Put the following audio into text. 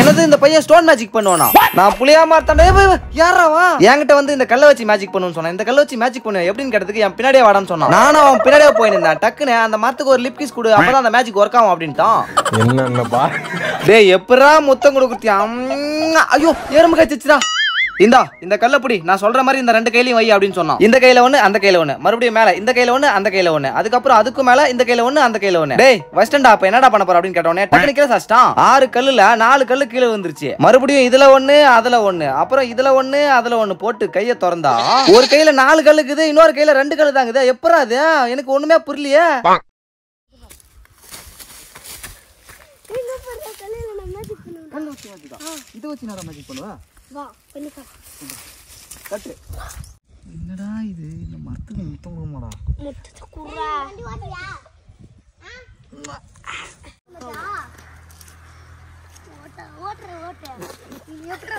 எனது இந்த பையன் ஸ்டோன் மேஜிக் பண்ணுவானா? நான் புளியா மாத்தாண்டே யாராவா என்கிட்ட வந்து இந்த கல்லை வச்சு மேஜிக் பண்ணுன்னு சொன்னேன். இந்த கல்லை வச்சு மேஜிக் பண்ணு எப்படின்னு கேட்டதுக்கு என் பின்னாடியே வாடான்னு சொன்னான். நானும் அவன் பின்னாடியே போயிருந்தேன். டக்குன்னு அந்த மரத்துக்கு ஒரு லிப் கிஸ் கொடு அப்பதான் அந்த மேஜிக் ஒர்க் ஆகும் அப்படின்ட்டான். என்னென்னப்பா? டேய் எப்படா முத்தம் கொடுக்குறியா? ஐயோ எறும்பு கச்சிச்சுடா இந்தா இந்த கல்லப்படி நான் சொல்ற மாதிரி இந்த ரெண்டு கையிலையும் வை அப்படின்னு சொன்னான். இந்த கையில ஒண்ணு அந்த கையில ஒண்ணு. மறுபடியும் மேல இந்த கையில ஒண்ணு அந்த கையில ஒண்ணு. அதுக்கப்புறம் அதுக்கு மேல இந்த கையில ஒண்ணு அந்த கையில ஒண்ணு. டேய் வெஸ்டன்டா அப்ப என்னடா பண்ண போற அப்படின்னு கேட்டோன்னே டக்குனு கீழே சாச்சிட்டான் ஆறு கல்லுல நாலு கல்லு கீழே வந்துருச்சு மறுபடியும் இதுல ஒண்ணு அதுல ஒண்ணு. அப்புறம் இதுல ஒண்ணு அதுல ஒண்ணு போட்டு கைய திறந்தா. ஒரு கையில நாலு கல்லுக்குது இன்னொரு கையில ரெண்டு கல்லு தாங்குது. எப்பரா அது? எனக்கு ஒண்ணுமே புரியலையே. இது வச்சு நான் மேஜிக் பண்ணுவா? வா கட்டு. என்னடா இது? இந்த மரத்துக்கு முத்தம் கொடுமாடா முத்தத்தை குறா ஓட்ட ஓட்டுற ஓட்ட நீ எப்படா